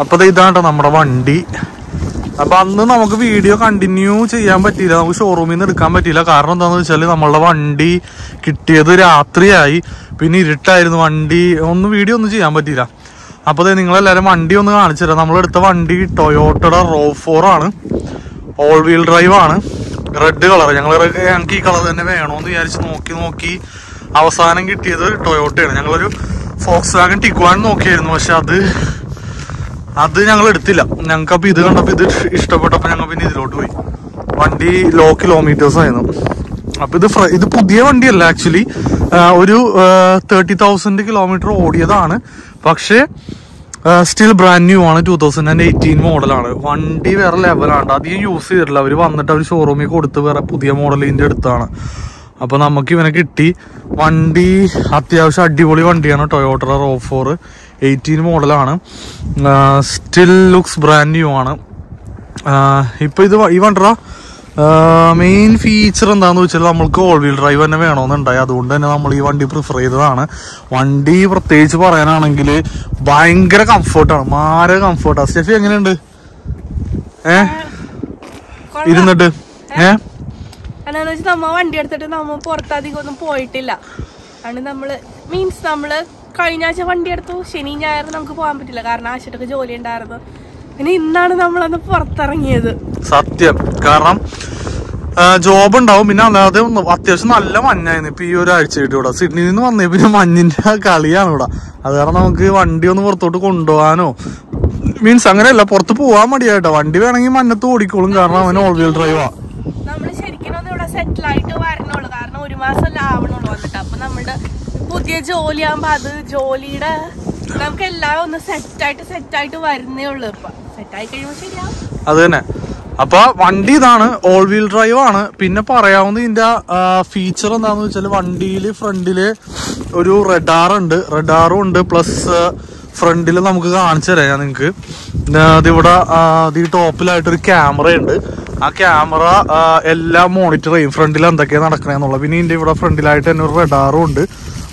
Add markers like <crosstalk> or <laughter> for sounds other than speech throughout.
അപ്പൊ ഇതാണ് നമ്മുടെ വണ്ടി. അപ്പൊ അന്ന് നമുക്ക് വീഡിയോ കണ്ടിന്യൂ ചെയ്യാൻ പറ്റിയില്ല. നമുക്ക് ഷോറൂമിൽ നിന്ന് എടുക്കാൻ പറ്റിയില്ല. കാരണം എന്താണെന്ന് വെച്ചാൽ നമ്മളുടെ വണ്ടി കിട്ടിയത് രാത്രിയായി. പിന്നെ ഇരുട്ടായിരുന്നു വണ്ടി. ഒന്നും വീഡിയോ ഒന്നും ചെയ്യാൻ പറ്റിയില്ല. നിങ്ങൾ നിങ്ങളെല്ലാരും വണ്ടി ഒന്ന് കാണിച്ചു തരാം. നമ്മളെടുത്ത വണ്ടി ടൊയോട്ടയുടെ റോ ഫോർ ആണ്. ഓൾ വീൽ ഡ്രൈവ് ആണ്. റെഡ് കളർ ഞങ്ങൾ ഞങ്ങൾക്ക് ഈ കളർ തന്നെ വേണോന്ന് വിചാരിച്ച് നോക്കി നോക്കി അവസാനം കിട്ടിയത് ടൊയോട്ടയാണ് ഞങ്ങളൊരു ഫോക്സ് വാഗൻ ടിക്കുവാൻ നോക്കിയായിരുന്നു. പക്ഷെ അത് അത് ഞങ്ങൾ എടുത്തില്ല. ഞങ്ങൾക്ക് അപ്പൊ ഇത് കണ്ടപ്പോ ഇത് ഇഷ്ടപ്പെട്ടപ്പോ ഞങ്ങൾ പിന്നെ ഇതിലോട്ട് പോയി. വണ്ടി ലോ കിലോമീറ്റേഴ്സ് ആയിരുന്നു. അപ്പൊ ഇത് ഇത് പുതിയ വണ്ടിയല്ല ആക്ച്വലി ഒരു തേർട്ടി തൗസൻഡ് കിലോമീറ്റർ ഓടിയതാണ്. പക്ഷേ സ്റ്റിൽ ബ്രാൻഡ് ന്യൂ ആണ് ടൂ തൗസൻഡ് ആൻഡ് എയ്റ്റീൻ മോഡലാണ് വണ്ടി വേറെ ലെവലാണ് അധികം യൂസ് ചെയ്തിട്ടില്ല. അവർ വന്നിട്ട് അവർ ഷോറൂമിൽ കൊടുത്ത് വേറെ പുതിയ ഇതിന്റെ അടുത്താണ്. അപ്പൊ നമുക്ക് ഇവനെ കിട്ടി. വണ്ടി അത്യാവശ്യം അടിപൊളി വണ്ടിയാണ്. ടൊയോട്ട റോ ഫോർ എയ്റ്റീൻ മോഡലാണ് സ്റ്റിൽ ലുക്സ് ബ്രാൻഡ് ന്യൂ ആണ്. ഇപ്പോൾ ഇപ്പൊ ഇത് ഈ വണ്ടറ മെയിൻ ഫീച്ചർ എന്താണെന്ന് വെച്ചാൽ നമ്മൾക്ക് ഓൾ വീൽ ഡ്രൈവ് തന്നെ വേണമെന്നുണ്ടായി അതുകൊണ്ട് തന്നെ നമ്മൾ ഈ വണ്ടി പ്രിഫർ ചെയ്തതാണ്. വണ്ടി പ്രത്യേകിച്ച് പറയാനാണെങ്കിൽ ഭയങ്കര കംഫർട്ടാണ് മാര കംഫർട്ടാണ് സ്റ്റെഫി എങ്ങനെയുണ്ട്? ഏ? ഇരുന്നിട്ട്. ഏ? എന്നാന്ന് വെച്ചാൽ നമ്മ വണ്ടി എടുത്തിട്ട് നമ്മൾ പുറത്തധികം ഒന്നും പോയിട്ടില്ല. ആണ് നമ്മൾ മീൻസ് നമ്മൾ കഴിഞ്ഞ ആഴ്ച വണ്ടി എടുത്തു ശനി ഞായർ നമുക്ക് പോകാൻ പറ്റില്ല. കാരണം ആശുപത്രിക്ക് ജോലി ഉണ്ടായിരുന്നു. പിന്നെ ഇന്നാണ് നമ്മളന്ന് പുറത്തിറങ്ങിയത്. സത്യം. കാരണം ജോബ് ഉണ്ടാവും. പിന്നെ അല്ലാതെ അത്യാവശ്യം നല്ല മഞ്ഞായിരുന്നു. ഇപ്പൊ ഈ ഒരാഴ്ചയായിട്ട് ഇവിടെ. സിഡ്നിയിൽ നിന്ന് വന്നേ പിന്നെ മഞ്ഞിന്റെ കളിയാണ് ഇവിടെ. അത് കാരണം നമുക്ക് വണ്ടി ഒന്ന് പുറത്തോട്ട് കൊണ്ടുപോകാനോ മീൻസ് അങ്ങനെയല്ല പുറത്ത് പോവാൻ മടിയായിട്ടോ. വണ്ടി വേണമെങ്കിൽ മഞ്ഞത്ത് ഓടിക്കോളും. കാരണം അവന് ഓൾ വീൽ ഡ്രൈവാ നമ്മൾ ആയിട്ട് വരണുള്ളൂ. കാരണം ഒരു മാസം ആവണുള്ളൂ വന്നിട്ട്. അപ്പൊ നമ്മുടെ പുതിയ ജോലി ആകുമ്പോ അത് ജോലിയുടെ നമുക്ക് എല്ലാം ഒന്ന് സെറ്റായിട്ട് സെറ്റായിട്ട് വരുന്നേ ഉള്ളൂ ഇപ്പൊ. സെറ്റായി കഴിയുമ്പോ ശരിയാവും. അത് തന്നെ. അപ്പൊ വണ്ടി ഇതാണ്. ഓൾ വീൽ ഡ്രൈവ് ആണ്. പിന്നെ പറയാവുന്ന ഇതിന്റെ ഫീച്ചർ എന്താന്ന് വെച്ചാൽ വണ്ടിയിൽ ഫ്രണ്ടിൽ ഒരു റെഡാർ ഉണ്ട്. റെഡാറും ഉണ്ട്. പ്ലസ് ഫ്രണ്ടിൽ നമുക്ക് കാണിച്ചു തരാം നിങ്ങക്ക്. ഇതിവിടെ ഈ ടോപ്പിലായിട്ട് ഒരു ക്യാമറ ഉണ്ട്. ആ ക്യാമറ എല്ലാം മോണിറ്റർ ചെയ്യും ഫ്രണ്ടിൽ എന്തൊക്കെയാണ് നടക്കണേന്നുള്ളത് പിന്നെ ഇതിന്റെ ഇവിടെ ഫ്രണ്ടിലായിട്ട് തന്നെ ഒരു റെഡാറും ഉണ്ട്.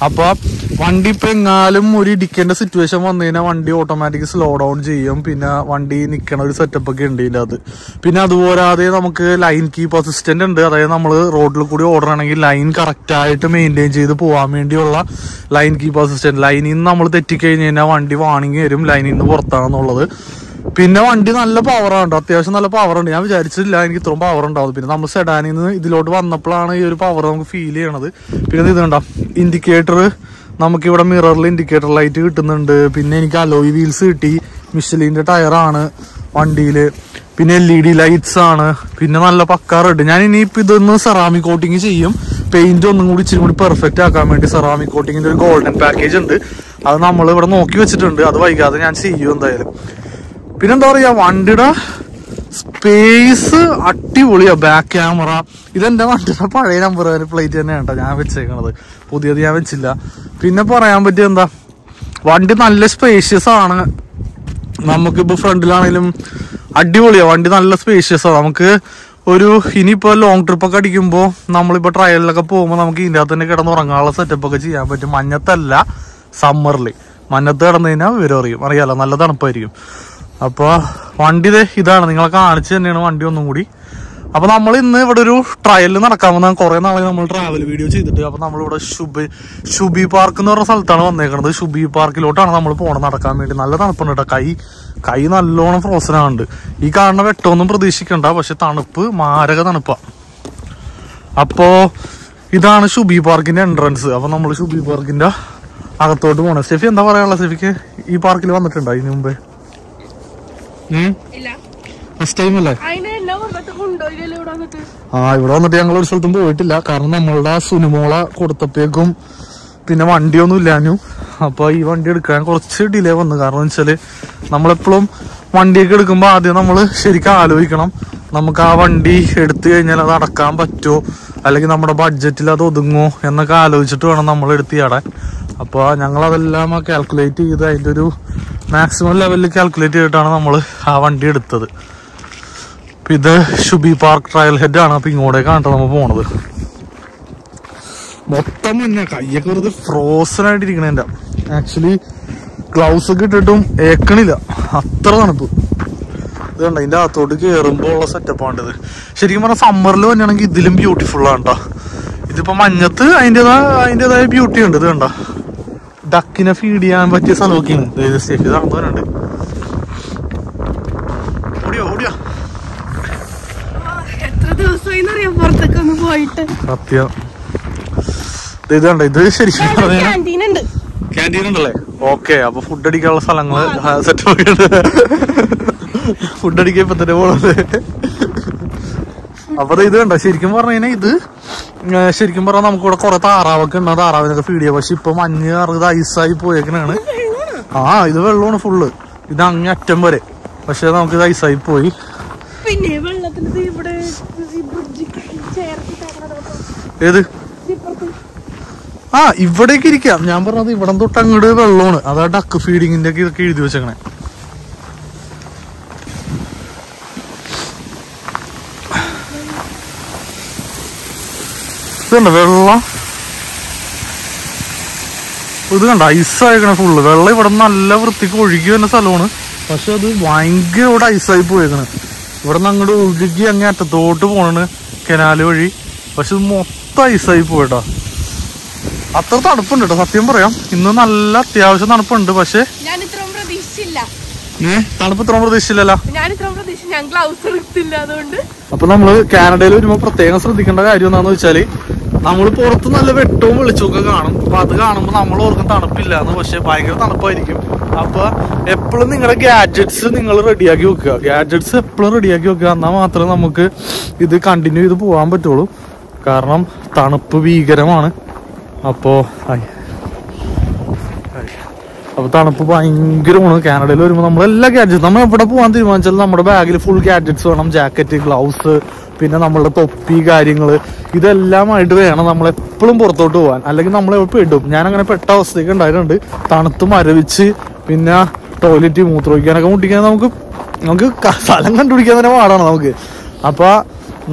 അപ്പൊ വണ്ടി ഇപ്പൊ എങ്ങാലും ഒരു ഇടിക്കേണ്ട സിറ്റുവേഷൻ വന്നു കഴിഞ്ഞാൽ വണ്ടി ഓട്ടോമാറ്റിക് സ്ലോ ഡൗൺ ചെയ്യും. പിന്നെ വണ്ടി നിക്കണ ഒരു സെറ്റപ്പ് ഒക്കെ ഉണ്ട് അത്. പിന്നെ അതുപോലാതെ നമുക്ക് ലൈൻ കീപ്പ് അസിസ്റ്റന്റ് ഉണ്ട്. അതായത് നമ്മൾ റോഡിൽ കൂടി ഓടണമെങ്കിൽ ലൈൻ കറക്റ്റ് ആയിട്ട് മെയിന്റെയിൻ ചെയ്ത് പോകാൻ വേണ്ടിയുള്ള ലൈൻ കീപ്പ് അസിസ്റ്റന്റ് ലൈനിൽ നിന്ന് നമ്മൾ തെറ്റിക്കഴിഞ്ഞ് കഴിഞ്ഞാൽ വണ്ടി വാണിങ് വരും. ലൈനിൽ നിന്ന് പുറത്താണെന്നുള്ളത്. പിന്നെ വണ്ടി നല്ല പവറാണ് അത്യാവശ്യം നല്ല പവർ ഉണ്ട്. ഞാൻ വിചാരിച്ചില്ല എനിക്ക് ഇത്രയും പവർ ഉണ്ടാവും. പിന്നെ നമ്മൾ സെഡാനിൽ നിന്ന് ഇതിലോട്ട് വന്നപ്പോഴാണ് ഈ ഒരു പവർ നമുക്ക് ഫീൽ ചെയ്യണത്. പിന്നെ ഇത് കണ്ട? ഇൻഡിക്കേറ്റർ നമുക്കിവിടെ മിററിൽ ഇൻഡിക്കേറ്റർ ലൈറ്റ് കിട്ടുന്നുണ്ട്. പിന്നെ എനിക്ക് അലോയ് വീൽസ് കിട്ടി. മിഷലിന്റെ ടയറാണ് വണ്ടിയിൽ പിന്നെ എൽ ഇ ഡി ലൈറ്റ്സ് ആണ്. പിന്നെ നല്ല പക്കാ റെഡ് ഞാൻ ഇനിയിപ്പോൾ ഇതൊന്ന് സെറാമിക് കോട്ടിങ് ചെയ്യും. പെയിന്റ് ഒന്നും കൂടി ഇച്ചിരി കൂടി പെർഫെക്റ്റ് ആക്കാൻ വേണ്ടി സെറാമിക് കോട്ടിങ്ങിന്റെ ഒരു ഗോൾഡൻ പാക്കേജ് ഉണ്ട്. അത് നമ്മൾ ഇവിടെ നോക്കി വെച്ചിട്ടുണ്ട്. അത് വൈകാതെ ഞാൻ ചെയ്യും എന്തായാലും. പിന്നെന്താ പറയാ വണ്ടിയുടെ സ്പേസ് അടിപൊളിയാ ബാക്ക് ക്യാമറ ഇതെന്റെ വണ്ടിയുടെ പഴയ നമ്പർ പ്ലേറ്റ് തന്നെയാണ് കേട്ടോ ഞാൻ വെച്ചേക്കണത്. പുതിയത് ഞാൻ വെച്ചില്ല. പിന്നെ പറയാൻ പറ്റിയ എന്താ വണ്ടി നല്ല സ്പേഷ്യസ് ആണ്. നമുക്കിപ്പോ ഫ്രണ്ടിലാണെങ്കിലും അടിപൊളിയാ വണ്ടി നല്ല സ്പേഷ്യസ് ആണ് നമുക്ക് ഒരു ഇനിയിപ്പോ ലോങ് ട്രിപ്പ് ഒക്കെ അടിക്കുമ്പോ നമ്മളിപ്പോ ട്രയലിലൊക്കെ പോകുമ്പോൾ നമുക്ക് ഇതിന്റെ അകത്ത് തന്നെ കിടന്ന് ഉറങ്ങാനുള്ള സെറ്റപ്പ് ഒക്കെ ചെയ്യാൻ പറ്റും. മഞ്ഞത്തല്ല സമ്മറിൽ മഞ്ഞത്ത് കിടന്നു കഴിഞ്ഞാൽ വിവരം അറിയും. അറിയാലോ നല്ല തണുപ്പായിരിക്കും. അപ്പൊ വണ്ടി ഇതാണ്. നിങ്ങളെ കാണിച്ചു തന്നെയാണ് വണ്ടി ഒന്നും കൂടി. അപ്പൊ നമ്മൾ ഇന്ന് ഇവിടെ ഒരു ട്രയൽ നടക്കാൻ വന്ന കുറെ നാളെ നമ്മൾ ട്രാവൽ വീഡിയോ ചെയ്തിട്ട്. അപ്പൊ നമ്മളിവിടെ ശുബി ശുബി പാർക്ക് എന്ന് പറഞ്ഞ സ്ഥലത്താണ് വന്നേക്കുന്നത് ഷുബി പാർക്കിലോട്ടാണ് നമ്മൾ പോണത് നടക്കാൻ വേണ്ടി. നല്ല തണുപ്പുണ്ട് കൈ കൈ നല്ലോണം ഫ്രോസൺ ആണുണ്ട് ഈ കാണുന്ന വെട്ടമൊന്നും പ്രതീക്ഷിക്കണ്ട. പക്ഷെ തണുപ്പ് മാരക തണുപ്പാ. അപ്പോ ഇതാണ് ഷുബി പാർക്കിന്റെ എൻട്രൻസ് അപ്പൊ നമ്മൾ ഷുബി പാർക്കിന്റെ അകത്തോട്ട് പോണേ. സെഫി എന്താ പറയാനുള്ള സെഫിക്ക് ഈ പാർക്കിൽ വന്നിട്ടുണ്ടോ? ഇതിനു മുമ്പേ? ഫസ്റ്റ് ടൈം അല്ലേ? ആ ഇവിടെ വന്നിട്ട് ഞങ്ങൾ ഒരു സ്ഥലത്തും പോയിട്ടില്ല. കാരണം നമ്മളുടെ സുനിമോള കൊടുത്തപ്പോഴേക്കും പിന്നെ വണ്ടിയൊന്നും ഇല്ലാഞ്ഞു. അപ്പൊ ഈ വണ്ടി എടുക്കാൻ കുറച്ച് ഡിലേ വന്നു. കാരണം വെച്ചാൽ നമ്മളെപ്പോഴും വണ്ടിയൊക്കെ എടുക്കുമ്പോൾ ആദ്യം നമ്മൾ ശരിക്കും ആലോചിക്കണം. നമുക്ക് ആ വണ്ടി എടുത്തു കഴിഞ്ഞാൽ അത് അടക്കാൻ പറ്റുമോ? അല്ലെങ്കിൽ നമ്മുടെ ബഡ്ജറ്റിൽ അത് ഒതുങ്ങോ എന്നൊക്കെ ആലോചിച്ചിട്ട് വേണം നമ്മൾ എടുത്ത് ചാടാൻ. അപ്പോൾ ഞങ്ങൾ അതെല്ലാം കാൽക്കുലേറ്റ് ചെയ്ത് അതിന്റെ ഒരു മാക്സിമം ലെവലിൽ കാൽക്കുലേറ്റ് ചെയ്തിട്ടാണ് നമ്മൾ ആ വണ്ടി എടുത്തത്. അപ്പം ഇത് ഷുബി പാർക്ക് ട്രയൽ ഹെഡ് ആണ്. അപ്പൊ ഇങ്ങോട്ടേക്കാണ് നമ്മൾ നമ്മ പോണത്. മൊത്തം മഞ്ഞ കയ്യൊക്കെ വെറുതെ ഫ്രോസൺ ആയിട്ടിരിക്കണ എന്റെ ആക്ച്വലി ഗ്ലൗസ് ഒക്കെ ഇട്ടിട്ടും ഏക്കണില്ല. അത്ര തണുപ്പ്. ഇത് കണ്ട? ഇതിന്റെ അകത്തോട്ട് കയറുമ്പോ ഉള്ള സെറ്റപ്പ് ആണിത്. ശരിക്കും പറഞ്ഞാൽ സമ്മറിൽ വന്നാണെങ്കിൽ ഇതിലും ബ്യൂട്ടിഫുൾ ആണ് കേട്ടോ ഇതിപ്പോ മഞ്ഞത്ത് അതിന്റെതായ അതിന്റെതായ ബ്യൂട്ടി ഉണ്ട് ഇത് കണ്ട? ഡക്കിനെ ഫീഡ് ചെയ്യാൻ പറ്റിയ സ്ഥലമൊക്കെയാണ് ഇത് ഓടിയോ ഓടിയോ? ഒന്ന് പോയിട്ട്? സത്യം. ദേ ഇത് കണ്ട? ഇത് ശരിക്കും ക്യാന്റീൻ ഉണ്ടല്ലേ? ഓക്കെ അപ്പൊ ഫുഡ് അടിക്കാനുള്ള സ്ഥലങ്ങൾ സെറ്റ് ഫുഡ് അടിക്കാൻ ഇപ്പൊ തന്നെ പോണത്. അപ്പൊ ഇത് വേണ്ട ശരിക്കും പറഞ്ഞു കഴിഞ്ഞാൽ ഇത് ശരിക്കും പറഞ്ഞാൽ നമുക്ക് ഇവിടെ കുറെ താറാവൊക്കെ ഉണ്ട്. താറാവിനൊക്കെ ഫീഡ് ചെയ്യാം. പക്ഷെ ഇപ്പൊ മഞ്ഞ് അറുത് ഐസായി പോയേക്കണാണ് ആ ഇത് വെള്ളമാണ് ഫുള്ള് ഇത് അങ്ങ് അറ്റം വരെ. പക്ഷെ നമുക്ക് ഇത് ഐസായി പോയി. പിന്നെ വെള്ളത്തിന് ഇവിടെ ഏത്? ആ ഇവിടേക്ക് ഇരിക്കാം. ഞാൻ പറഞ്ഞത് ഇവിടെ തൊട്ട് അങ്ങോട്ട് വെള്ളമാണ്. അതാ ഡക്ക് ഫീഡിങ്ങിന്റെ ഒക്കെ ഇതൊക്കെ എഴുതി വെച്ചേക്കണേ. ഇതുണ്ട് വെള്ളം. ഇത് കണ്ട? ഐസായിക്കണേ ഫുള്ള് വെള്ളം ഇവിടെ നല്ല വൃത്തിക്ക് ഒഴുകി വരുന്ന സ്ഥലമാണ്. പക്ഷെ അത് ഭയങ്കര ഇവിടെ ഐസായി പോയേക്കണ്. ഇവിടെ നിന്ന് അങ്ങോട്ട് ഒഴുകി അങ്ങ് അറ്റത്തോട്ട് പോണണ് കനാല് വഴി. പക്ഷെ ഇത് മൊത്തം ഐസായി പോയിട്ടോ. അത്ര തണുപ്പുണ്ട് കേട്ടോ സത്യം പറയാം. ഇന്ന് നല്ല അത്യാവശ്യം തണുപ്പുണ്ട് പക്ഷെ ഇത്രയും തണുപ്പ് പ്രതീക്ഷിച്ചില്ലല്ലോ. ഇത്രയും പ്രതീക്ഷിച്ചു. ഞാൻ ഗ്ലൗസ് എടുത്തില്ല അതുകൊണ്ട് അപ്പൊ നമ്മൾ കാനഡയിൽ വരുമ്പോ പ്രത്യേകം ശ്രദ്ധിക്കേണ്ട കാര്യം എന്താന്ന് വെച്ചാൽ നമ്മൾ പുറത്ത് നല്ല വെട്ടവും വെളിച്ചമൊക്കെ കാണും. അപ്പൊ അത് കാണുമ്പോ നമ്മൾ ഓർക്കും തണുപ്പില്ല എന്ന്. പക്ഷെ ഭയങ്കര തണുപ്പായിരിക്കും. അപ്പൊ എപ്പോഴും നിങ്ങളുടെ ഗാഡ്ജറ്റ്സ് നിങ്ങൾ റെഡിയാക്കി വെക്കുക. ഗാഡ്ജറ്റ്സ് എപ്പോഴും റെഡിയാക്കി വെക്കുക. എന്നാൽ മാത്രമേ നമുക്ക് ഇത് കണ്ടിന്യൂ ചെയ്ത് പോകാൻ പറ്റുള്ളൂ. കാരണം തണുപ്പ് ഭീകരമാണ്. അപ്പോ ആയി. ആയി. അപ്പൊ തണുപ്പ് ഭയങ്കരമാണ്. കാനഡയിൽ വരുമ്പോൾ നമ്മൾ എല്ലാ ഗാഡ്ജറ്റ്സ് നമ്മൾ എവിടെ പോകാൻ തീരുമാനിച്ചാലും നമ്മുടെ ബാഗിൽ ഫുൾ ഗാഡ്ജറ്റ്സ് വേണം. ജാക്കറ്റ് ഗ്ലൗസ് പിന്നെ നമ്മളുടെ തൊപ്പി കാര്യങ്ങൾ ഇതെല്ലാമായിട്ട് വേണം നമ്മൾ എപ്പോഴും പുറത്തോട്ട് പോകാൻ അല്ലെങ്കിൽ നമ്മൾ പെടും ഞാൻ അങ്ങനെ പെട്ട അവസ്ഥയൊക്കെ ഉണ്ടായിട്ടുണ്ട്. തണുത്ത് മരവിച്ച് പിന്നെ ടോയ്ലറ്റ് മൂത്രമൊഴിക്കാനൊക്കെ മുട്ടിക്കാൻ നമുക്ക് നമുക്ക് സ്ഥലം കണ്ടുപിടിക്കാൻ തന്നെ പാടാണ് നമുക്ക്. അപ്പൊ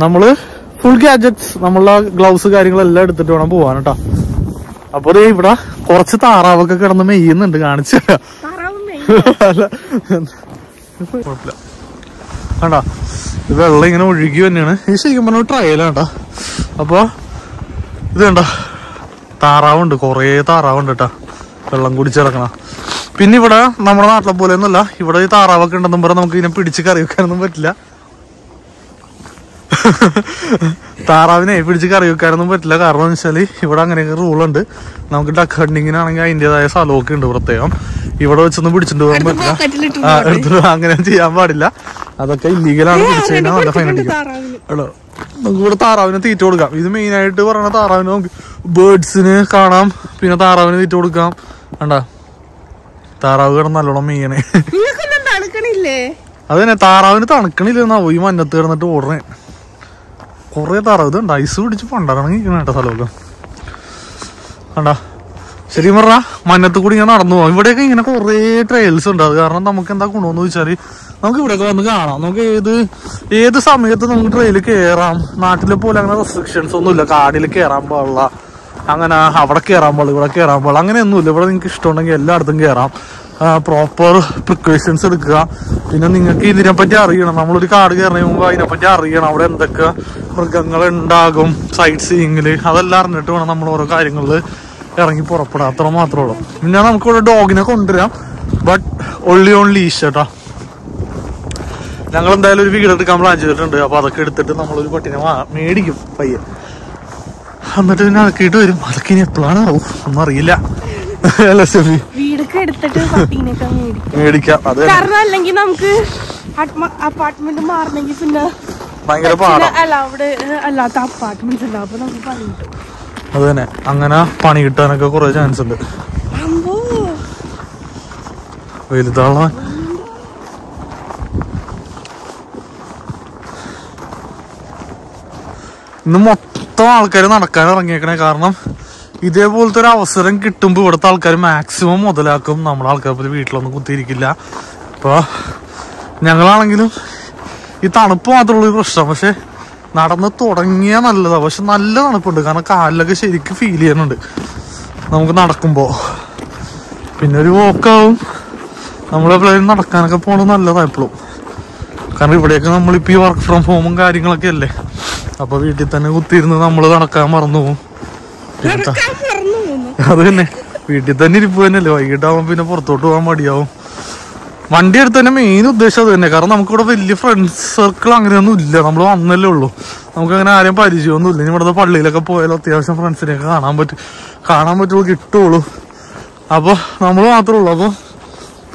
നമ്മൾ ഫുൾ ഗാഡ്ജറ്റ്സ് നമ്മളെ ഗ്ലൗസ് കാര്യങ്ങളെല്ലാം എടുത്തിട്ട് വേണം പോവാൻ കേട്ടോ അപ്പൊ ദേ ഇവിടെ കുറച്ച് താറാവൊക്കെ കിടന്ന് മെയ്യുന്നുണ്ട്. കാണിച്ചു അല്ല. കുഴപ്പമില്ല. കണ്ടാ? വെള്ളം ഇങ്ങനെ ഒഴുകി തന്നെയാണ് ഈ ശരിക്കും പറഞ്ഞ ട്രയലാണ് കേട്ടോ അപ്പൊ ഇത് കണ്ട? താറാവുണ്ട്. കൊറേ താറാവുണ്ട് കേട്ടാ വെള്ളം കുടിച്ചിറക്കണം പിന്നെ ഇവിടെ നമ്മുടെ നാട്ടിലെ പോലെ ഒന്നുമല്ല. ഇവിടെ ഈ താറാവൊക്കെ ഉണ്ടെന്നും പറഞ്ഞാൽ നമുക്ക് ഇതിനെ പിടിച്ച് കറി വെക്കാനൊന്നും പറ്റില്ല. താറാവിനെ പിടിച്ച് കറി വെക്കാനൊന്നും പറ്റില്ല. കാരണം എന്ന് വെച്ചാൽ ഇവിടെ അങ്ങനെയൊക്കെ റൂളുണ്ട് നമുക്ക് ഡക്ക് ഹണ്ടിങ്ങിനാണെങ്കിൽ അതിന്റെതായ സ്ഥലമൊക്കെ ഉണ്ട് പ്രത്യേകം. ഇവിടെ വെച്ചൊന്നും പിടിച്ചിട്ട് പോകാൻ പറ്റില്ല. ആ, അങ്ങനെ ചെയ്യാൻ പാടില്ല. അതൊക്കെ ഇല്ലീഗലാണ് പിടിച്ചു കഴിഞ്ഞാൽ നല്ല ഫൈൻ അടിക്കും നമുക്ക് ഇവിടെ താറാവിനെ തീറ്റ കൊടുക്കാം. ഇത് മെയിൻ ആയിട്ട് പറയണ താറാവിനെ നമുക്ക് ബേർഡ്സിന് കാണാം. പിന്നെ താറാവിന് തീറ്റ കൊടുക്കാം. വേണ്ട താറാവ് കിടന്ന് നല്ലോണം മെയ്യണേ നിങ്ങൾക്കൊന്നും തണുക്കണില്ലേ? അത് തന്നെ താറാവിന് തണുക്കണില്ലെന്നാ ഈ മഞ്ഞത്ത് കിടന്നിട്ട് ഓടണേ. കൊറേ താറാവ് ഇതുണ്ട്. ഐസ് പിടിച്ച് പണ്ടാണെങ്കിൽ കേട്ടോ സ്ഥലമൊക്കെ. കണ്ടാ? ശരിക്കും പറഞ്ഞാ മഞ്ഞത്ത് കൂടി ഇങ്ങനെ നടന്നു പോകും ഇവിടെയൊക്കെ ഇങ്ങനെ കുറേ ട്രയൽസ് ഉണ്ട്. അത് കാരണം നമുക്ക് എന്താ ഗുണമെന്ന് വെച്ചാൽ നമുക്ക് ഇവിടെയൊക്കെ വന്ന് കാണാം. നമുക്ക് ഏത് ഏത് സമയത്ത് നമുക്ക് ട്രെയിൽ കയറാം നാട്ടിലെ പോലെ അങ്ങനെ റെസ്ട്രിക്ഷൻസ് ഒന്നുമില്ല. കാടിൽ കയറാൻ പാടില്ല. അങ്ങനെ അവിടെ കയറാൻ പാടില്ല ഇവിടെ കയറാൻ പാടില്ല. അങ്ങനെയൊന്നുമില്ല. ഇവിടെ നിങ്ങൾക്ക് ഇഷ്ടമുണ്ടെങ്കിൽ എല്ലായിടത്തും കയറാം പ്രോപ്പർ പ്രിക്കോഷൻസ് എടുക്കുക. പിന്നെ നിങ്ങൾക്ക് ഇതിനെപ്പറ്റി അറിയണം. നമ്മളൊരു കാട് കയറുന്ന മുമ്പ് അതിനെപ്പറ്റി അറിയണം. അവിടെ എന്തൊക്കെ മൃഗങ്ങൾ ഉണ്ടാകും സൈറ്റ് സീയിങ്ങിൽ അതെല്ലാം അറിഞ്ഞിട്ട് വേണം നമ്മൾ ഓരോ കാര്യങ്ങളിൽ ഇറങ്ങി പുറപ്പെടാം അത്ര മാത്രമേ ഉള്ളൂ. പിന്നെ നമുക്കിവിടെ ഡോഗിനെ കൊണ്ടുവരാം. ബട്ട് ഒള്ളി ഓൺ ലീഷ് കേട്ടോ ഞങ്ങൾ എന്തായാലും ഒരു വീട് എടുക്കാൻ പ്ലാൻ ചെയ്തിട്ടുണ്ട്. അപ്പൊ അതൊക്കെ എടുത്തിട്ട് നമ്മളൊരു പട്ടിനെ മേടിക്കും പയ്യെ. എന്നിട്ട് പിന്നെ അതൊക്കെ ഇട്ട് വരും. അതൊക്കെ ഇനി എപ്പോഴാണ് ആവും? ഒന്നും അറിയില്ല. <laughs> അല്ല വീടൊക്കെ എടുത്തിട്ട് പട്ടീനൊക്കെ മേടിക്കും. മേടിക്കാം. അത് കാരണം അല്ലെങ്കിൽ നമുക്ക് അപ്പാർട്ട്മെന്റ് മാറണമെങ്കിൽ പിന്നെ ഭയങ്കര അല്ല അവിടെ അല്ലാത്ത അപ്പാർട്ട്മെന്റ്സ് ഉണ്ടാവും അപ്പൊ നമുക്ക് പണി കിട്ടും അത് തന്നെ. അങ്ങനെ പണി കിട്ടാനൊക്കെ കുറെ ചാൻസ് ഉണ്ട്. വലുതാളാ. ഇന്ന് മൊത്തം ആൾക്കാർ നടക്കാൻ ഇറങ്ങിയേക്കണേ. കാരണം ഇതേപോലത്തെ ഒരു അവസരം കിട്ടുമ്പോൾ ഇവിടുത്തെ ആൾക്കാർ മാക്സിമം മുതലാക്കും. നമ്മളെ ആൾക്കാർ ഇപ്പോൾ വീട്ടിലൊന്നും കുത്തിയിരിക്കില്ല. അപ്പോൾ ഞങ്ങളാണെങ്കിലും ഈ തണുപ്പ് മാത്രമുള്ള പ്രശ്നം. പക്ഷേ നടന്ന് തുടങ്ങിയ നല്ലതാണ് പക്ഷെ നല്ല തണുപ്പുണ്ട്. കാരണം കാലിലൊക്കെ ശരിക്കും ഫീൽ ചെയ്യുന്നുണ്ട്. നമുക്ക് നടക്കുമ്പോൾ പിന്നെ ഒരു വോക്കാവും നമ്മളെപ്പോഴും നടക്കാനൊക്കെ പോകണത് നല്ലതാണ് എപ്പോഴും കാരണം ഇവിടെയൊക്കെ നമ്മളിപ്പോൾ ഈ വർക്ക് ഫ്രം ഹോമും കാര്യങ്ങളൊക്കെ അല്ലേ? അപ്പോൾ വീട്ടിൽ തന്നെ കുത്തിയിരുന്ന് നമ്മൾ നടക്കാൻ മറന്നു പോകും പിന്നെ നടക്കാൻ മറന്നു പോകുന്നു അത് തന്നെ. വീട്ടിൽ തന്നെ ഇരിപ്പ് തന്നെയല്ലേ? വൈകിട്ടാവുമ്പോ പിന്നെ പുറത്തോട്ട് പോകാൻ മടിയാവും. വണ്ടി എടുത്ത് തന്നെ മെയിൻ ഉദ്ദേശം അത് തന്നെ. കാരണം നമുക്കിവിടെ വലിയ ഫ്രണ്ട് സർക്കിൾ അങ്ങനെയൊന്നും ഇല്ല. നമ്മൾ വന്നല്ലേ ഉള്ളൂ. നമുക്ക് അങ്ങനെ ആരെയും പരിചയമൊന്നും ഇല്ല. ഇനി ഇവിടുത്തെ പള്ളിയിലൊക്കെ പോയാലും അത്യാവശ്യം ഫ്രണ്ട്സിനെയൊക്കെ കാണാൻ പറ്റും കാണാൻ പറ്റുള്ളൂ കിട്ടുള്ളൂ. അപ്പോൾ നമ്മൾ മാത്രമേ ഉള്ളൂ. അപ്പോൾ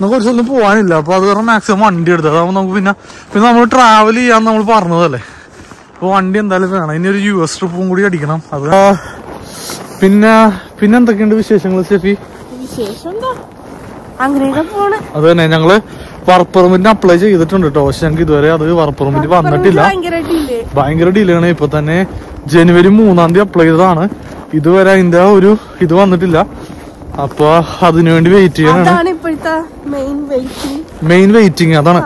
നമുക്ക് ഒരു സ്ഥലം പോകാനില്ല. അപ്പോൾ അത് കാരണം മാക്സിമം വണ്ടി എടുത്തത് അതാവുമ്പോൾ നമുക്ക് പിന്നെ പിന്നെ നമ്മൾ ട്രാവൽ ചെയ്യാൻ നമ്മൾ പറഞ്ഞതല്ലേ. അപ്പോൾ വണ്ടി എന്തായാലും വേണം. ഇനി ഒരു യു എസ് ട്രിപ്പും കൂടി അടിക്കണം. അത് പിന്നെ പിന്നെ എന്തൊക്കെയുണ്ട് വിശേഷങ്ങൾ വിശേഷം അങ്ങനെയൊക്കെ പോണ്. അത് തന്നെ ഞങ്ങൾ വർക്ക് പെർമിറ്റിന് അപ്ലൈ ചെയ്തിട്ടുണ്ട് കേട്ടോ പക്ഷെ ഞങ്ങൾക്ക് ഇതുവരെ അത് വർക്ക് പെർമിറ്റ് വന്നിട്ടില്ല. ഭയങ്കര ഡിലേ ആണ്. ഇപ്പൊ തന്നെ ജനുവരി മൂന്നാം തീയതി അപ്ലൈ ചെയ്തതാണ്. ഇതുവരെ അതിന്റെ ഒരു ഇത് വന്നിട്ടില്ല. അപ്പൊ അതിനുവേണ്ടി വെയിറ്റ് ചെയ്യാനാണ് മെയിൻ വെയിറ്റിംഗ് മെയിൻ വെയിറ്റിംഗ് അതാണ്.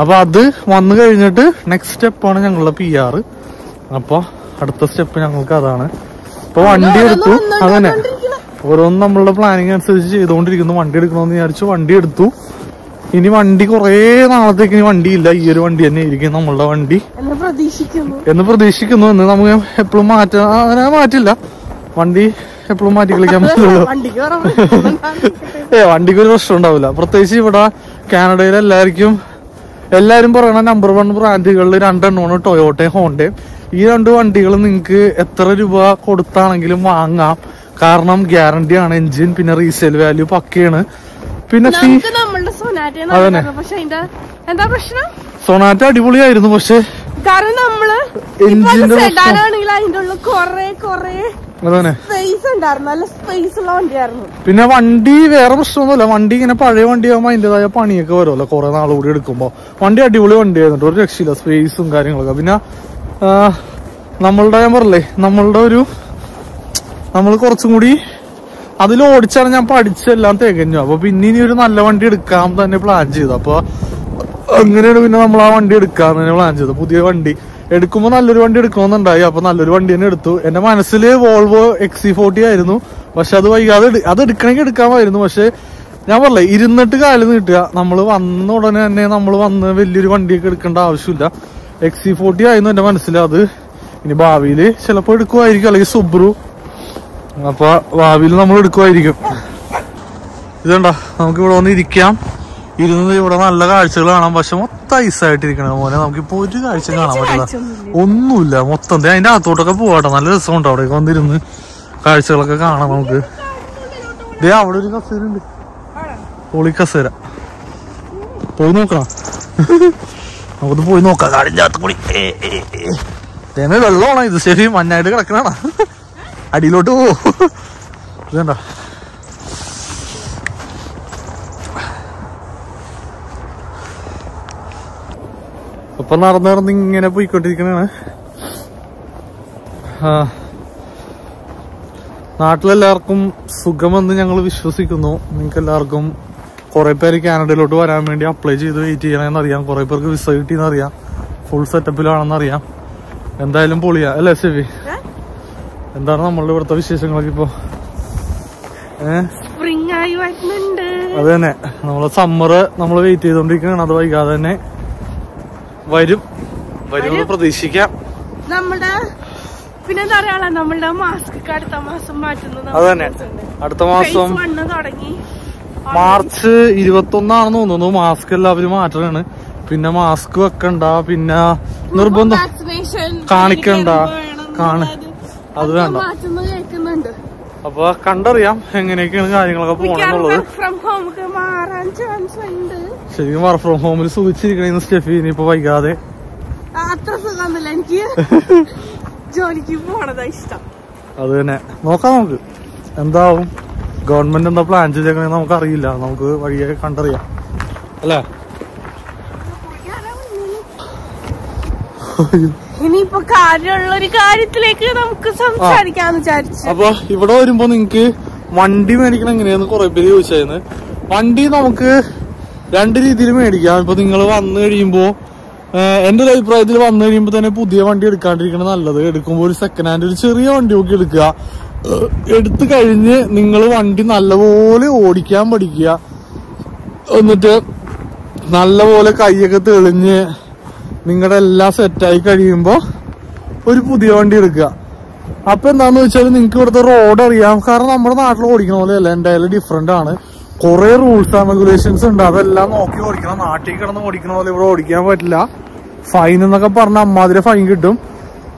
അപ്പൊ അത് വന്നു കഴിഞ്ഞിട്ട് നെക്സ്റ്റ് സ്റ്റെപ്പാണ് ഞങ്ങളുടെ പി ആർ അപ്പൊ അടുത്ത സ്റ്റെപ്പ് ഞങ്ങൾക്ക് അതാണ്. ഇപ്പൊ വണ്ടി എടുത്തു അതന്നെ ഓരോന്നും നമ്മളുടെ പ്ലാനിങ് അനുസരിച്ച് ചെയ്തുകൊണ്ടിരിക്കുന്നു വണ്ടി എടുക്കണമെന്ന് വിചാരിച്ചു വണ്ടി എടുത്തു. ഇനി വണ്ടി കുറേ നാളത്തേക്ക് ഇനി വണ്ടിയില്ല. ഈ ഒരു വണ്ടി തന്നെ ആയിരിക്കും നമ്മളുടെ വണ്ടി. എന്ന് പ്രതീക്ഷിക്കുന്നു. എന്ന് നമുക്ക് എപ്പോഴും മാറ്റ അങ്ങനെ മാറ്റില്ല. വണ്ടി എപ്പോഴും മാറ്റി കളിക്കാൻ പറ്റുള്ളൂ. <laughs> ഏ വണ്ടിക്ക് ഒരു പ്രശ്നം ഉണ്ടാവില്ല. പ്രത്യേകിച്ച് ഇവിടെ കാനഡയിൽ എല്ലാവർക്കും എല്ലാരും പറയുന്ന നമ്പർ വൺ ബ്രാൻഡുകളിൽ രണ്ടെണ്ണമാണ് ടൊയോട്ടയും ഹോണ്ടയും ഈ രണ്ട് വണ്ടികൾ നിങ്ങൾക്ക് എത്ര രൂപ കൊടുത്താണെങ്കിലും വാങ്ങാം. കാരണം ഗ്യാരണ്ടി ആണ് എഞ്ചിൻ പിന്നെ റീസെയിൽ വാല്യൂ പക്കയാണ്. പിന്നെ സോനാറ്റ എന്താ പ്രശ്നം? സൊനാറ്റ അടിപൊളിയായിരുന്നു പക്ഷെ. കാരണം നമ്മൾ സെഡാനാണെങ്കിൽ അതിന്റെ ഉള്ളിൽ കൊറേ കൊറേ സ്പേസ് ഉണ്ടായിരുന്നു. നല്ല സ്പേസ് ഉള്ള വണ്ടിയായിരുന്നു. പിന്നെ വണ്ടി വേറെ പ്രശ്നമൊന്നുമില്ല. വണ്ടി ഇങ്ങനെ പഴയ വണ്ടിയാകുമ്പോൾ അതിന്റെതായ പണിയൊക്കെ വരുമല്ലോ കുറെ നാൾ കൂടി എടുക്കുമ്പോൾ വണ്ടി അടിപൊളി വണ്ടിയായിരുന്നു. ഒരു രക്ഷയില്ല. സ്പേസും കാര്യങ്ങളൊക്കെ. പിന്നെ നമ്മളുടെ ഞാൻ പറഞ്ഞില്ലേ നമ്മളുടെ ഒരു നമ്മൾ കുറച്ചും കൂടി അതിൽ ഓടിച്ചാണ് ഞാൻ പഠിച്ചെല്ലാം തികഞ്ഞു. അപ്പൊ പിന്നെ ഇനി ഒരു നല്ല വണ്ടി എടുക്കാൻ തന്നെ പ്ലാൻ ചെയ്തു. അപ്പൊ അങ്ങനെയാണ് പിന്നെ നമ്മൾ ആ വണ്ടി എടുക്കാന്ന് പ്ലാൻ ചെയ്തത്. പുതിയ വണ്ടി. എടുക്കുമ്പോൾ നല്ലൊരു വണ്ടി എടുക്കണമെന്നുണ്ടായി. അപ്പൊ നല്ലൊരു വണ്ടി തന്നെ എടുത്തു. എന്റെ മനസ്സിൽ വോൾവോ എക്സി ഫോർട്ടി ആയിരുന്നു. പക്ഷെ അത് വൈകാതെ അത് എടുക്കണമെങ്കിൽ എടുക്കാമായിരുന്നു. പക്ഷെ ഞാൻ പറഞ്ഞില്ലേ ഇരുന്നിട്ട് കാൽ നീട്ടുക. നമ്മൾ വന്ന ഉടനെ തന്നെ നമ്മൾ വന്ന് വലിയൊരു വണ്ടിയൊക്കെ എടുക്കേണ്ട ആവശ്യമില്ല. എക്സി ഫോർട്ടി ആയിരുന്നു എന്റെ മനസ്സിൽ അത്. ഇനി ഭാവിയിൽ ചിലപ്പോൾ എടുക്കുമായിരിക്കും. അല്ലെങ്കിൽ സുബ്രു അപ്പൊ ഭാവിയിൽ നമ്മൾ എടുക്കുമായിരിക്കും. ഇതുണ്ടോ നമുക്ക് ഇവിടെ വന്ന് ഇരിക്കാം. ഇരുന്ന് ഇവിടെ നല്ല കാഴ്ചകൾ കാണാം പക്ഷെ മൊത്തം ഐസായിട്ടിരിക്കണ പോലെ നമുക്കിപ്പോ ഒരു കാഴ്ച കാണാൻ പറ്റില്ല. ഒന്നുമില്ല. മൊത്തം അതിന്റെ അകത്തോട്ടൊക്കെ പോവാട്ടോ. നല്ല രസമുണ്ട് അവിടെ വന്നിരുന്ന് കാഴ്ചകളൊക്കെ കാണാം നമുക്ക്. ദേ അവിടെ ഒരു കസേര ഉണ്ട്. പൊളി കസേര. പോയി നോക്കണം. നമുക്കൊന്ന് പോയി നോക്കാം. കാടിന്റെ അകത്ത് കൂടി വെള്ളമാണോ ഇത്? ശരി മഞ്ഞായിട്ട് കിടക്കണാണോ അടിയിലോട്ട് പോ ഇപ്പൊ നടന്ന് നടന്ന് ഇങ്ങനെ പോയിക്കൊണ്ടിരിക്കണാണ്. നാട്ടിലെല്ലാവർക്കും സുഖമെന്ന് ഞങ്ങൾ വിശ്വസിക്കുന്നു. നിങ്ങൾക്ക് എല്ലാവർക്കും കുറെ പേര് കാനഡയിലോട്ട് വരാൻ വേണ്ടി അപ്ലൈ ചെയ്ത് വെയിറ്റ് ചെയ്യണമെന്ന് അറിയാം. കുറെ പേർക്ക് വിസ കിട്ടിയെന്ന് അറിയാം. ഫുൾ സെറ്റപ്പിലാണെന്ന് അറിയാം. എന്തായാലും പൊളിയാ. അല്ലേ സെവി? എന്താണ് നമ്മളുടെ ഇവിടുത്തെ വിശേഷങ്ങളൊക്കെ ഇപ്പോ? ഏഹ് സ്പ്രിങ് ആയി വരുന്നുണ്ട്. അത് തന്നെ. നമ്മൾ സമ്മർ നമ്മൾ വെയിറ്റ് ചെയ്തോണ്ടിരിക്കുകയാണ് അത് വൈകാതെ തന്നെ. വരും. വരുമെന്ന് പ്രതീക്ഷിക്കാം. നമ്മുടെ പിന്നെന്താ പറയാ നമ്മളുടെ മാസ്ക് അടുത്ത മാസം മാറ്റുന്നത് അത് തന്നെ. അടുത്ത മാസം തുടങ്ങി. മാർച്ച് ഇരുപത്തി ഒന്നാണെന്ന് തോന്നുന്നു. മാസ്ക് എല്ലാവരും മാറ്റണാണ്. പിന്നെ മാസ്ക് വെക്കണ്ട. പിന്നെ നിർബന്ധം കാണിക്കണ്ട. കാണി- അത് വേണ്ട. അപ്പൊ കണ്ടറിയാം എങ്ങനെയൊക്കെയാണ് കാര്യങ്ങളൊക്കെ പോണെന്നുള്ളത്. ഫ്രം ഹോം മാറാൻ ചാൻസ് ഉണ്ട്. ശരിക്കും വർക്ക് ഫ്രം ഹോമിൽ സുഖിച്ചിരിക്കണേന്ന് സ്റ്റെഫി ഇനിയിപ്പോ വൈകാതെ? അത്ര സുഖമൊന്നുമില്ല എനിക്ക് <laughs> ജോലിക്ക് പോണതാ ഇഷ്ടം. അത് തന്നെ. നോക്കാം നമുക്ക്. എന്താവും? ഗവൺമെന്റ് എന്താ പ്ലാൻ ചെയ്തേക്കണേ നമുക്ക് അറിയില്ല നമുക്ക് വഴിയെ കണ്ടറിയാം. അല്ലേ? <laughs> ഇനിയിപ്പോ കാര്യമുള്ള ഒരു കാര്യത്തിലേക്ക് നമുക്ക് സംസാരിക്കാന്ന് വിചാരിച്ചു. അപ്പൊ ഇവിടെ വരുമ്പോ നിങ്ങക്ക് വണ്ടി മേടിക്കണം എങ്ങനെയാന്ന് കൊറേ പേര് ചോദിച്ചായിരുന്നു വണ്ടി നമുക്ക് രണ്ട് രീതിയിൽ മേടിക്കാം. ഇപ്പൊ നിങ്ങൾ വന്നു കഴിയുമ്പോ എന്റെ ഒരു അഭിപ്രായത്തിൽ വന്നു കഴിയുമ്പോ തന്നെ പുതിയ വണ്ടി എടുക്കാണ്ടിരിക്കണം നല്ലത്. എടുക്കുമ്പോൾ ഒരു സെക്കൻഡ് ഹാൻഡ് ഒരു ചെറിയ വണ്ടി നോക്കി എടുക്കുക. എടുത്തു കഴിഞ്ഞ് നിങ്ങൾ വണ്ടി നല്ലപോലെ ഓടിക്കാൻ പഠിക്കുക. എന്നിട്ട് നല്ലപോലെ കൈയൊക്കെ തെളിഞ്ഞ് നിങ്ങളുടെ എല്ലാം സെറ്റായി കഴിയുമ്പോ ഒരു പുതിയ വണ്ടി എടുക്കുക. അപ്പൊ എന്താന്ന് വെച്ചാൽ നിങ്ങൾക്ക് ഇവിടുത്തെ റോഡ് അറിയാം. കാരണം നമ്മുടെ നാട്ടിൽ ഓടിക്കുന്ന പോലെ അല്ല. എന്തായാലും ഡിഫറെന്റ് ആണ്. കുറെ റൂൾസ് ആൻഡ് റെഗുലേഷൻസ് ഉണ്ട്. അതെല്ലാം നോക്കി ഓടിക്കണം. നാട്ടിൽ കിടന്ന് ഓടിക്കണ പോലെ ഇവിടെ ഓടിക്കാൻ പറ്റില്ല. ഫൈൻ എന്നൊക്കെ പറഞ്ഞ അമ്മാതിരി ഫൈൻ കിട്ടും.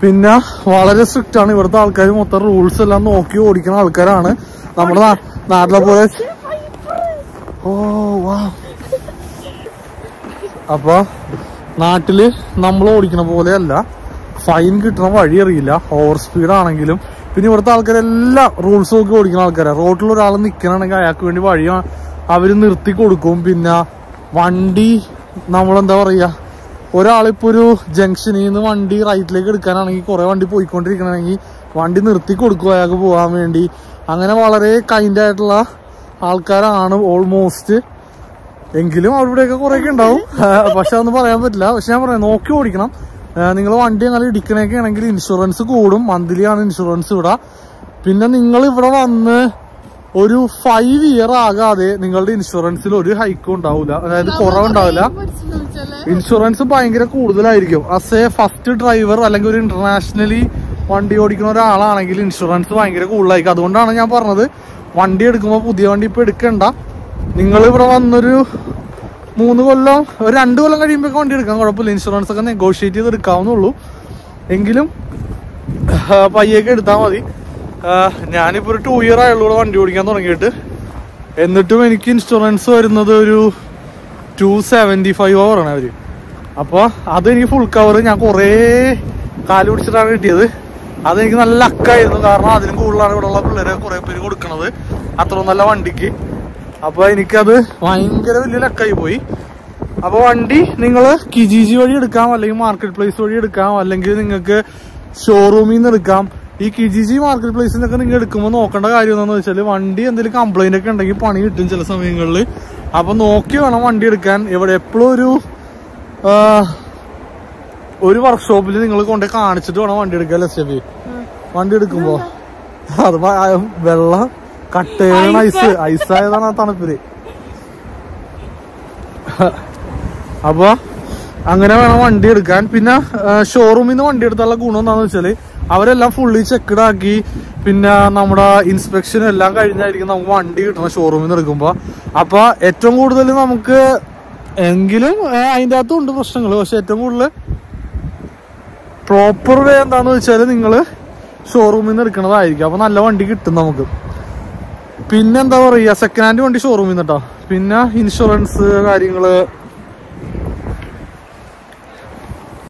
പിന്നെ വളരെ സ്ട്രിക്റ്റ് ആണ്. ഇവിടുത്തെ ആൾക്കാർ മൊത്തം റൂൾസ് എല്ലാം നോക്കി ഓടിക്കുന്ന ആൾക്കാരാണ്. നമ്മുടെ നാട്ടിലെ പോലെ ഓ വാ. അപ്പൊ നാട്ടിൽ നമ്മൾ ഓടിക്കണ പോലെയല്ല ഫൈൻ കിട്ടണ വഴി അറിയില്ല. ഓവർ സ്പീഡ് ആണെങ്കിലും പിന്നെ ഇവിടുത്തെ ആൾക്കാരെല്ലാം റൂൾസ് നോക്കി ഓടിക്കുന്ന ആൾക്കാരാണ് റോഡിൽ ഒരാൾ നിൽക്കണമെങ്കിൽ അയാൾക്ക് വേണ്ടി വഴി അവർ നിർത്തി കൊടുക്കും. പിന്നെ വണ്ടി നമ്മളെന്താ പറയുക ഒരാളിപ്പോൾ ഒരു ജംഗ്ഷനിൽ നിന്ന് വണ്ടി റൈറ്റിലേക്ക് എടുക്കാനാണെങ്കിൽ കുറേ വണ്ടി പോയിക്കൊണ്ടിരിക്കണമെങ്കിൽ വണ്ടി നിർത്തി കൊടുക്കും അയാൾക്ക് പോകാൻ വേണ്ടി. അങ്ങനെ വളരെ കൈൻഡ് ആയിട്ടുള്ള ആൾക്കാരാണ് ഓൾമോസ്റ്റ് എങ്കിലും അവിടെയൊക്കെ കുറേയൊക്കെ ഉണ്ടാവും. <laughs> പക്ഷെ അതൊന്നും പറയാൻ പറ്റില്ല. പക്ഷെ ഞാൻ പറയാം നോക്കി ഓടിക്കണം. നിങ്ങൾ വണ്ടി അങ്ങനെ ഇടിക്കണേക്ക് ആണെങ്കിൽ ഇൻഷുറൻസ് കൂടും. മന്ത്ലി ആണ് ഇൻഷുറൻസ് ഇവിടെ പിന്നെ നിങ്ങൾ ഇവിടെ വന്ന് ഒരു ഫൈവ് ഇയർ ആകാതെ നിങ്ങളുടെ ഇൻഷുറൻസിൽ ഒരു ഹൈക്കും ഉണ്ടാവില്ല അതായത് കുറവുണ്ടാവില്ല. ഇൻഷുറൻസ് ഭയങ്കര കൂടുതലായിരിക്കും. അസ് എ ഫസ്റ്റ് ഡ്രൈവർ അല്ലെങ്കിൽ ഒരു ഇന്റർനാഷണലി വണ്ടി ഓടിക്കുന്ന ഒരാളാണെങ്കിൽ ഇൻഷുറൻസ് ഭയങ്കര കൂടുതലായിരിക്കും. അതുകൊണ്ടാണ് ഞാൻ പറഞ്ഞത്. വണ്ടി എടുക്കുമ്പോൾ പുതിയ വണ്ടി ഇപ്പൊ എടുക്കണ്ട. നിങ്ങൾ ഇവിടെ വന്നൊരു മൂന്ന് കൊല്ലം ഒരു രണ്ട് കൊല്ലം കഴിയുമ്പോൾ വണ്ടി എടുക്കാം. കുഴപ്പമില്ല. ഇൻഷുറൻസ് ഒക്കെ നെഗോഷിയേറ്റ് ചെയ്ത് എടുക്കാവുന്നുള്ളൂ എങ്കിലും പയ്യൊക്കെ എടുത്താൽ മതി. ഞാനിപ്പോൾ ഒരു ടു ഇയർ ആയുള്ളൂ വണ്ടി ഓടിക്കാൻ തുടങ്ങിയിട്ട്. എന്നിട്ടും എനിക്ക് ഇൻഷുറൻസ് വരുന്നത് ഒരു ടു സെവന്റി ഫൈവ് പറയണേ അവർ അപ്പോൾ അതെനിക്ക് ഫുൾ കവർ ഞാൻ കുറേ കാൽ പിടിച്ചിട്ടാണ് കിട്ടിയത്. അതെനിക്ക് നല്ല ലക്കായിരുന്നു കാരണം അതിലും കൂടുതലാണ് ഇവിടെ ഉള്ള പിള്ളേരെ കുറെ പേര് കൊടുക്കണത്. അത്ര നല്ല വണ്ടിക്ക്. അപ്പൊ എനിക്കത് ഭയങ്കര വലിയ ലക്കായി പോയി. അപ്പൊ വണ്ടി നിങ്ങൾ കിജിജി വഴി എടുക്കാം അല്ലെങ്കിൽ മാർക്കറ്റ് പ്ലേസ് വഴി എടുക്കാം അല്ലെങ്കിൽ നിങ്ങൾക്ക് ഷോറൂമിൽ നിന്ന് എടുക്കാം. ഈ കിജിജി മാർക്കറ്റ് പ്ലേസിൽ നിന്നൊക്കെ നിങ്ങൾ എടുക്കുമ്പോൾ നോക്കേണ്ട കാര്യം എന്താണെന്ന് വെച്ചാൽ വണ്ടി എന്തെങ്കിലും കംപ്ലൈന്റ് ഒക്കെ ഉണ്ടെങ്കിൽ പണി കിട്ടും ചില സമയങ്ങളിൽ അപ്പൊ നോക്കി വേണം വണ്ടി എടുക്കാൻ. ഇവിടെ എപ്പോഴും ഒരു ഒരു വർക്ക്ഷോപ്പിൽ നിങ്ങൾ കൊണ്ട് കാണിച്ചിട്ട് വേണം വണ്ടി എടുക്കാൻ ലക്ഷ്യ വണ്ടി എടുക്കുമ്പോ. അത് വെള്ളം കട്ടേണ ഐസ്. ഐസായതാണ് ആ തണുപ്പിൽ. അപ്പൊ അങ്ങനെ വേണം വണ്ടി എടുക്കാൻ. പിന്നെ ഷോറൂമിൽ നിന്ന് വണ്ടി എടുത്തുള്ള ഗുണം എന്താണെന്ന് വെച്ചാൽ അവരെല്ലാം ഫുള്ളി ചെക്കഡ് ആക്കി. പിന്നെ നമ്മുടെ ഇൻസ്പെക്ഷൻ എല്ലാം കഴിഞ്ഞായിരിക്കും നമുക്ക് വണ്ടി കിട്ടണം ഷോറൂമിൽ നിന്ന് എടുക്കുമ്പോ. അപ്പൊ ഏറ്റവും കൂടുതൽ നമുക്ക് എങ്കിലും അതിന്റെ അകത്തും ഉണ്ട് പ്രശ്നങ്ങൾ പക്ഷെ ഏറ്റവും കൂടുതൽ പ്രോപ്പർ വേ എന്താന്ന് വെച്ചാൽ നിങ്ങൾ ഷോറൂമിൽ നിന്ന് എടുക്കുന്നതായിരിക്കും അപ്പൊ നല്ല വണ്ടി കിട്ടും നമുക്ക്. പിന്നെ പറയുക സെക്കൻഡ് ഹാൻഡ് വണ്ടി ഷോറൂമിൽ നിന്നിട്ടോ പിന്നെ ഇൻഷുറൻസ് കാര്യങ്ങൾ